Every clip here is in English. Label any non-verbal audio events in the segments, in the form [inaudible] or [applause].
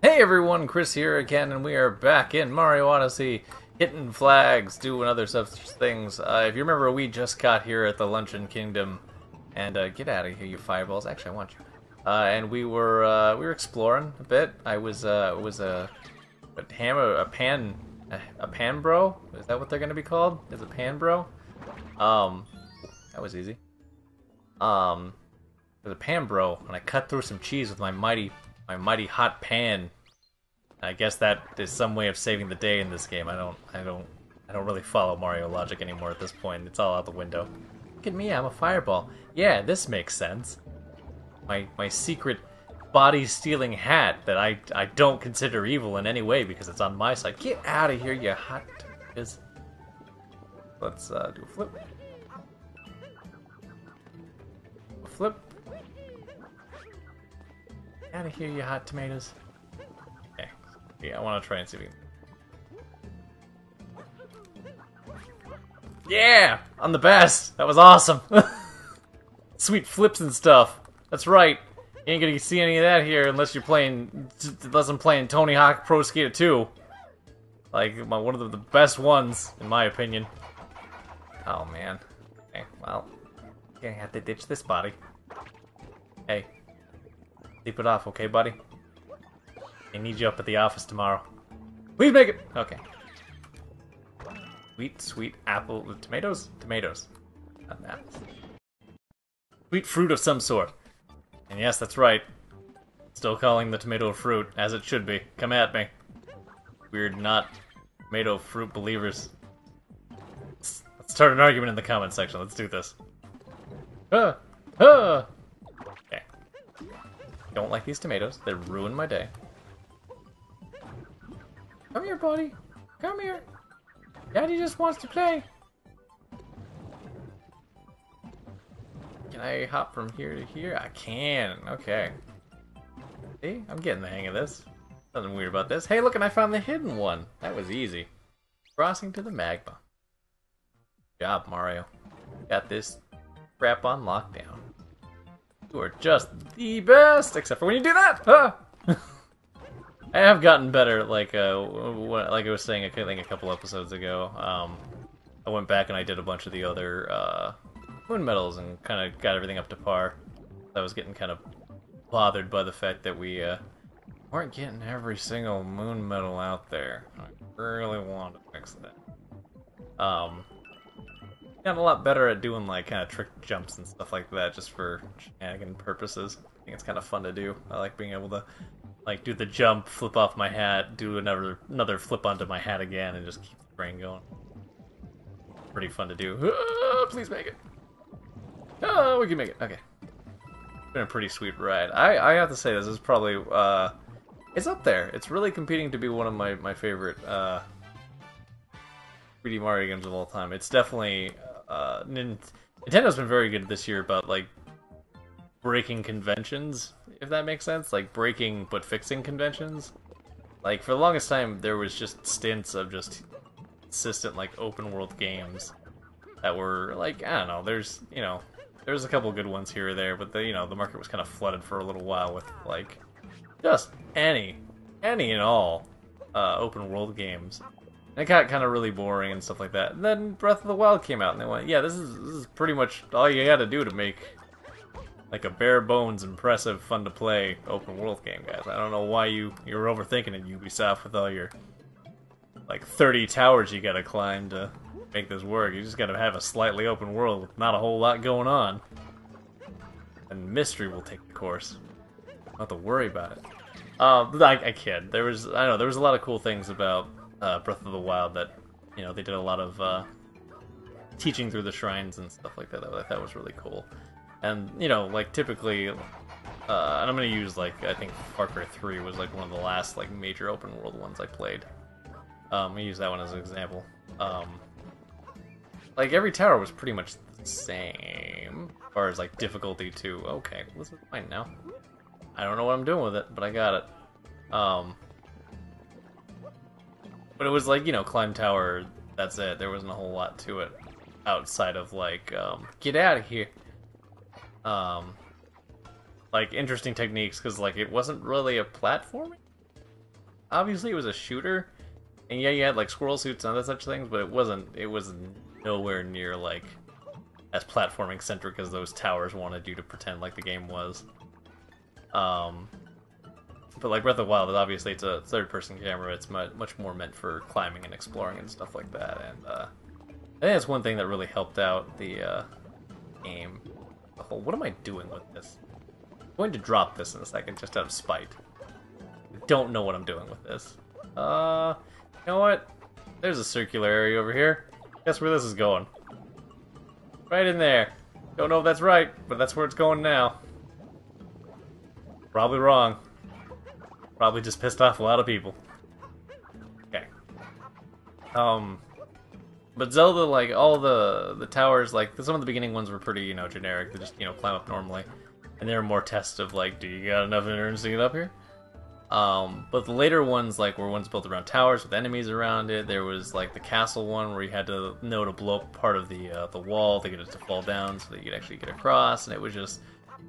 Hey everyone, Chris here again, and we are back in Mario Odyssey, hitting flags, doing other such things. Uh, if you remember, we just got here at the Luncheon Kingdom, and uh, get out of here, you fireballs! Actually, I want you. Uh, and we were uh, we were exploring a bit. I was uh, was a a hammer a pan a, a pan bro. Is that what they're gonna be called? Is it pan bro? Um, that was easy. Um, was a pan bro, and I cut through some cheese with my mighty my mighty hot pan. I guess that is some way of saving the day in this game. I don't I don't I don't really follow Mario logic anymore at this point. It's all out the window. Look at me, I'm a fireball. Yeah, this makes sense. My my secret body stealing hat that I I don't consider evil in any way because it's on my side. Get out of here, you hot is. Let's uh, do a flip. A flip. Out of here, you hot tomatoes. Okay. Yeah, I want to try and see if we can. Yeah! I'm the best! That was awesome! [laughs] Sweet flips and stuff. That's right. You ain't gonna see any of that here unless you're playing. Unless I'm playing Tony Hawk Pro Skater 2. Like, my, one of the, best ones, in my opinion. Oh, man. Okay, well. Gonna have to ditch this body. Hey, Sleep it off, okay, buddy? I need you up at the office tomorrow. Please make it! Okay. Sweet, sweet apple... Tomatoes? Tomatoes. Not apples. Sweet fruit of some sort. And yes, that's right. Still calling the tomato fruit, as it should be. Come at me. Weird not tomato fruit believers. Let's, start an argument in the comment section. Let's do this. Ah! Ah! Don't like these tomatoes. They ruin my day. Come here, buddy. Come here. Daddy just wants to play. Can I hop from here to here? I can. Okay. See? I'm getting the hang of this. Nothing weird about this. Hey, look, and I found the hidden one. That was easy. Crossing to the magma. Good job, Mario. Got this crap on lockdown. You are just the best, except for when you do that. Ah! [laughs] I have gotten better, like uh, like I was saying, I think a couple episodes ago. Um, I went back and I did a bunch of the other uh, moon medals and kind of got everything up to par. I was getting kind of bothered by the fact that we uh, weren't getting every single moon medal out there. I really wanted to fix that. Um, gotten a lot better at doing like kind of trick jumps and stuff like that just for shenanigan purposes. I think it's kind of fun to do. I like being able to like do the jump, flip off my hat, do another another flip onto my hat again, and just keep the brain going. Pretty fun to do. [gasps] Ah, please make it. Oh, we can make it. Okay. Been a pretty sweet ride. I I have to say this is probably uh, it's up there. It's really competing to be one of my my favorite uh 3D Mario games of all time. It's definitely uh, Nintendo's been very good this year about like breaking conventions, if that makes sense. Like breaking but fixing conventions. Like for the longest time, there was just stints of just consistent like open world games that were like I don't know. There's you know there's a couple good ones here or there, but the you know the market was kind of flooded for a little while with like just any any and all uh, open world games it got kind of really boring and stuff like that. And then Breath of the Wild came out, and they went, "Yeah, this is this is pretty much all you got to do to make like a bare bones, impressive, fun to play open world game, guys." I don't know why you you're overthinking it, Ubisoft, with all your like 30 towers you got to climb to make this work. You just got to have a slightly open world with not a whole lot going on, and mystery will take the course. Not to worry about it. Uh, I, I kid. There was I don't know. There was a lot of cool things about uh, Breath of the Wild that you know they did a lot of uh, teaching through the shrines and stuff like that. That I thought was really cool. And you know, like typically, uh, and I'm gonna use like I think Far Cry 3 was like one of the last like major open world ones I played. Um, I use that one as an example. Um, like every tower was pretty much the same as far as like difficulty too. Okay, this is fine now. I don't know what I'm doing with it, but I got it. Um, but it was like, you know, climb tower, that's it. There wasn't a whole lot to it outside of like, um, get out of here. Um, like interesting techniques because like it wasn't really a platforming. obviously it was a shooter, and yeah, you had like squirrel suits and other such things, but it wasn't. It was nowhere near like as platforming centric as those towers wanted you to pretend like the game was. Um, but like Breath of Wild, obviously it's a third-person camera. It's much much more meant for climbing and exploring and stuff like that. And uh, I think that's one thing that really helped out the uh, game. Whole, what am I doing with this? I'm going to drop this in a second, just out of spite. I don't know what I'm doing with this. Uh, you know what? There's a circular area over here. Guess where this is going? Right in there. Don't know if that's right, but that's where it's going now. Probably wrong. Probably just pissed off a lot of people. Okay. Um, but Zelda, like all the the towers, like some of the beginning ones were pretty, you know, generic. They just you know climb up normally, and they're more tests of like, do you got enough endurance to get up here? Um, but the later ones, like, were ones built around towers with enemies around it. There was like the castle one where you had to know to blow up part of the uh, the wall to get it to fall down so that you could actually get across, and it was just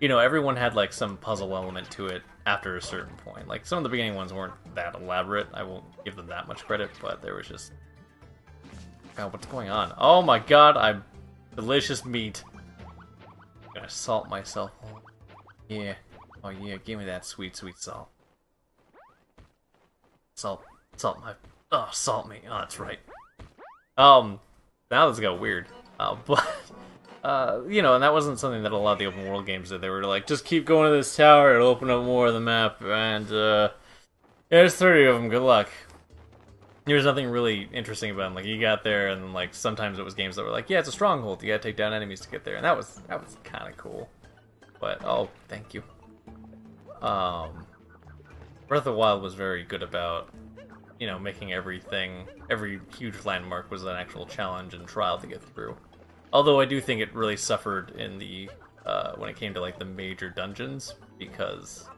you know, everyone had like some puzzle element to it after a certain point. Like some of the beginning ones weren't that elaborate. I won't give them that much credit, but there was just God, what's going on? Oh my god, I'm delicious meat. I'm gonna salt myself. Yeah. Oh yeah, give me that sweet, sweet salt. Salt, salt my, oh, salt me. Oh, that's right. Um, now this got weird. Uh, [laughs] but uh, you know, and that wasn't something that a lot of the open world games did. They were like, just keep going to this tower, it'll open up more of the map, and uh, there's 30 of them, good luck. There was nothing really interesting about them. Like, you got there, and like, sometimes it was games that were like, yeah, it's a stronghold, you gotta take down enemies to get there, and that was, that was kind of cool. But, oh, thank you. Um, Breath of the Wild was very good about, you know, making everything, every huge landmark was an actual challenge and trial to get through. Although I do think it really suffered in the uh, when it came to like the major dungeons because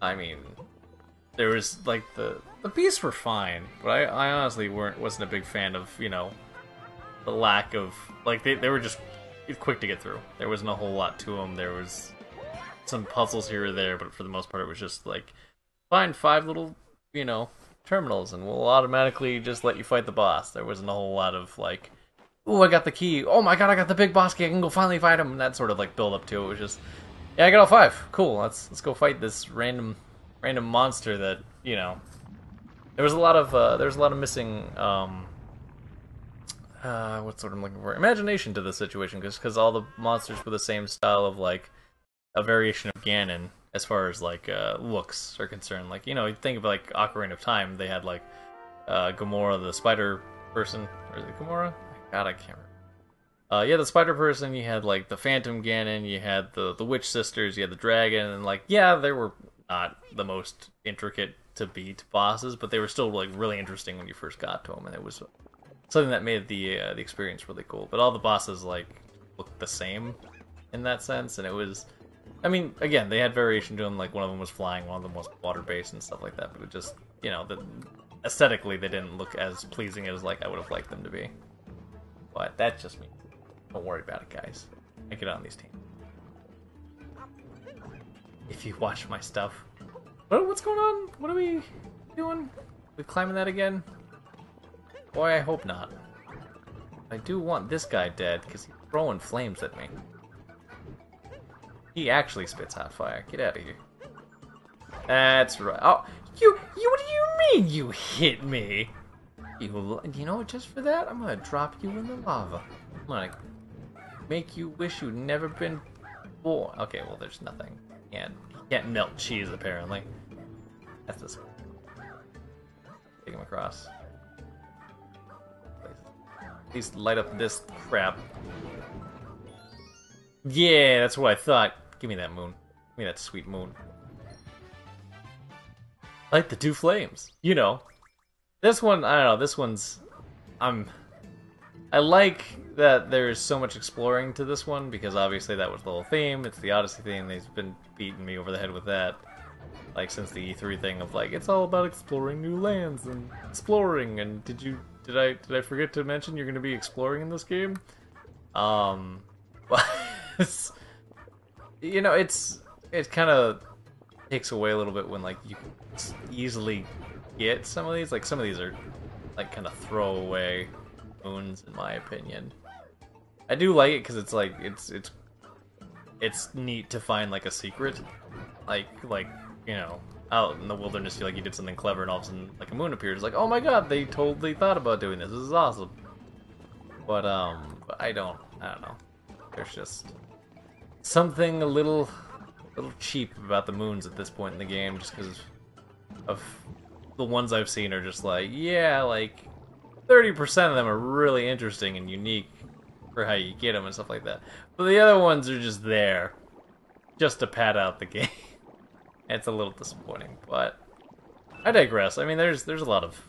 I mean there was like the the beasts were fine, but I, I honestly weren't wasn't a big fan of you know the lack of like they they were just quick to get through. There wasn't a whole lot to them. There was some puzzles here or there, but for the most part it was just like find five little you know terminals and we'll automatically just let you fight the boss. There wasn't a whole lot of like oh, I got the key. Oh my god, I got the big boss key. I can go finally fight him. And that sort of like build up to it was just, yeah, I got all five. Cool. Let's let's go fight this random random monster that you know. There was a lot of uh, there was a lot of missing. Um, uh, what's what I'm looking for? Imagination to the situation, because because all the monsters were the same style of like a variation of Ganon as far as like uh, looks are concerned. Like you know, you think of like Ocarina of Time, they had like uh, Gamora the spider person, or is it Gamora? God, I can't remember. Uh, yeah, the Spider Person. You had like the Phantom Ganon. You had the the Witch Sisters. You had the Dragon, and like yeah, they were not the most intricate to beat bosses, but they were still like really interesting when you first got to them, and it was something that made the uh, the experience really cool. But all the bosses like looked the same in that sense, and it was. I mean, again, they had variation to them. Like one of them was flying, one of them was water based and stuff like that. But it just, you know, the, aesthetically they didn't look as pleasing as like I would have liked them to be. But that's just me. Don't worry about it, guys. I get on these teams. If you watch my stuff. What, what's going on? What are we doing? We climbing that again? Boy, I hope not. I do want this guy dead, because he's throwing flames at me. He actually spits hot fire. Get out of here. That's right. Oh, you, you, what do you mean you hit me? You, you know, just for that, I'm gonna drop you in the lava. I'm gonna make you wish you'd never been born. Okay, well, there's nothing. Can't can't melt cheese apparently. That's just take him across. Please light up this crap. Yeah, that's what I thought. Give me that moon. Give me that sweet moon. Light the two flames. You know, this one, I don't know. This one's, I'm, I like that there's so much exploring to this one because obviously that was the whole theme. It's the Odyssey theme. They've been beating me over the head with that, like since the E3 thing of like it's all about exploring new lands and exploring. And did you did I did I forget to mention you're going to be exploring in this game? Um, [laughs] you know it's it kind of takes away a little bit when like you easily get some of these. Like some of these are like kind of throwaway moons, in my opinion. I do like it because it's like it's it's it's neat to find like a secret, like like you know out in the wilderness, you like you did something clever, and all of a sudden like a moon appears. Like oh my god, they totally thought about doing this. This is awesome. But um, but I don't I don't know. There's just something a little a little cheap about the moons at this point in the game, just because of the ones I've seen are just like yeah, like 30% of them are really interesting and unique for how you get them and stuff like that. But the other ones are just there, just to pad out the [laughs] game. it's a little disappointing, but I digress. I mean, there's there's a lot of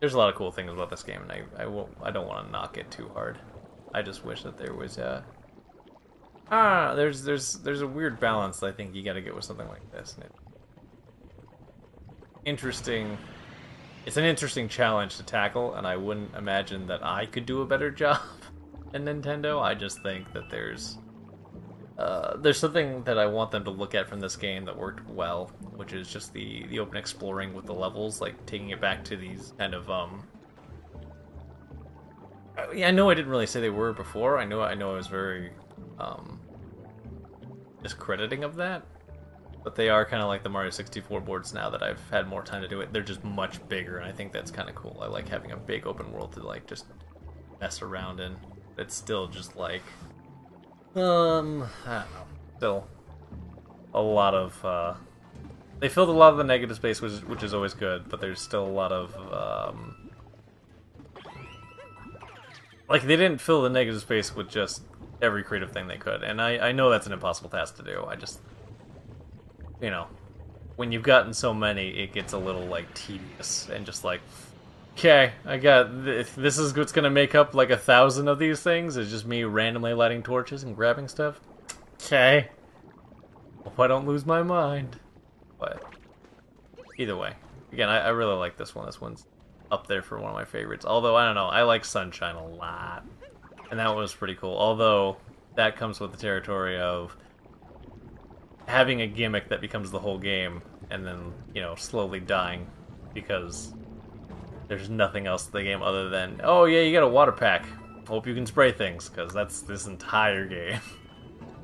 there's a lot of cool things about this game, and I I won't I don't want to knock it too hard. I just wish that there was a ah there's there's there's a weird balance I think you got to get with something like this. And it, interesting it's an interesting challenge to tackle, and I wouldn't imagine that I could do a better [laughs] job than Nintendo. I just think that there's uh, there's something that I want them to look at from this game that worked well, which is just the the open exploring with the levels, like taking it back to these kind of um. I know I didn't really say they were before. I know I know I was very um discrediting of that, but they are kind of like the Mario 64 boards now that I've had more time to do it. They're just much bigger, and I think that's kind of cool. I like having a big open world to like just mess around in. It's still just like, um, I don't know. Still a lot of. Uh, they filled a lot of the negative space, which which is always good, but there's still a lot of. Um, like they didn't fill the negative space with just every creative thing they could, and I I know that's an impossible task to do. I just you know, when you've gotten so many, it gets a little like tedious and just like, okay, I got th- this is what's gonna make up like a thousand of these things. It's just me randomly lighting torches and grabbing stuff. Okay, hope I don't lose my mind. But either way, again, I, I really like this one. This one's up there for one of my favorites. Although I don't know, I like Sunshine a lot, and that one was pretty cool. Although that comes with the territory of having a gimmick that becomes the whole game and then, you know, slowly dying because there's nothing else to the game other than, oh yeah, you got a water pack. Hope you can spray things, because that's this entire game.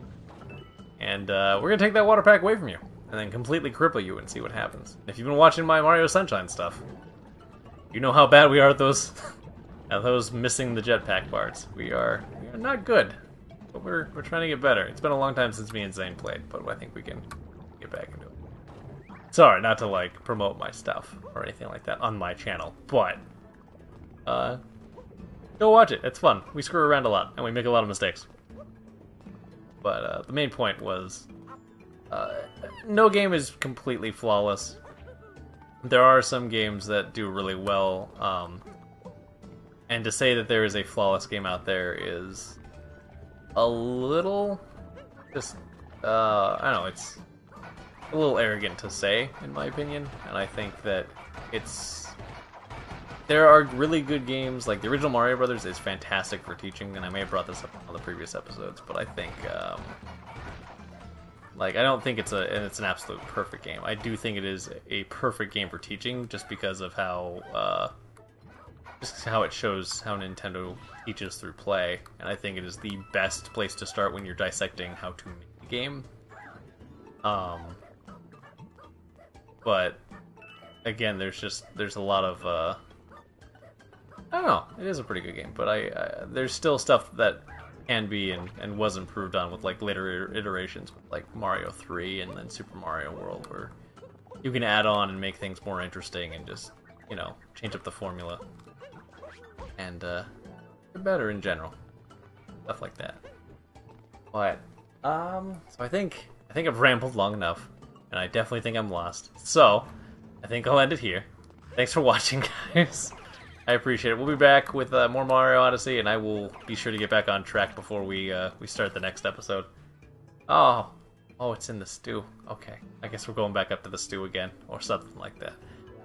[laughs] and uh, we're to take that water pack away from you and then completely cripple you and see what happens. If you've been watching my Mario Sunshine stuff, you know how bad we are at those [laughs] at those missing the jetpack parts. We are, we are not good but we're we're trying to get better. It's been a long time since me and Zane played, but I think we can get back into it. Sorry, not to like promote my stuff or anything like that on my channel, but uh, go watch it. It's fun. We screw around a lot and we make a lot of mistakes. But uh, the main point was, uh, no game is completely flawless. There are some games that do really well, um, and to say that there is a flawless game out there is a little just uh, I don't know, it's a little arrogant to say, in my opinion, and I think that it's there are really good games. Like the original Mario Brothers is fantastic for teaching, and I may have brought this up on the previous episodes, but I think um, like I don't think it's a and it's an absolute perfect game. I do think it is a perfect game for teaching, just because of how uh, just how it shows how Nintendo teaches through play, and I think it is the best place to start when you're dissecting how to make the game. Um, but again, there's just there's a lot of uh, I don't know. It is a pretty good game, but I, there's still stuff that can be and, and was improved on with like later iterations, with like Mario 3 and then Super Mario World, where you can add on and make things more interesting and just you know change up the formula and uh, better in general. Stuff like that. But um, so I think I think I've rambled long enough, and I definitely think I'm lost. So I think I'll end it here. Thanks for [laughs] watching, guys. I appreciate it. We'll be back with uh, more Mario Odyssey, and I will be sure to get back on track before we uh, we start the next episode. Oh, oh, it's in the stew. Okay, I guess we're going back up to the stew again, or something like that.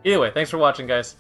Either way, thanks for watching, guys.